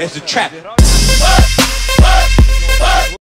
as a trap.